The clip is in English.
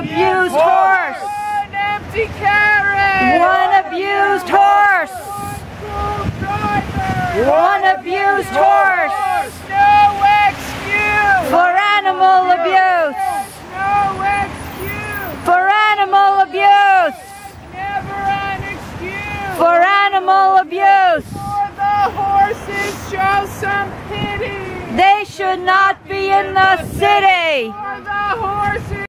abused horse. One empty carriage. One abused horse. One abused horse. No excuse. For animal abuse. No excuse. For animal abuse. Never an excuse. For animal abuse. For the horses, show some pity. They should not be in the city. For the horses.